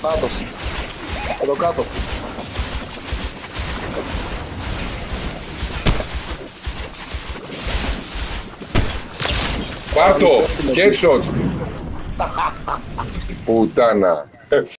Πάτος. Εδώ κάτω. Πάτο! Κέτσοτ! Πουτάνα!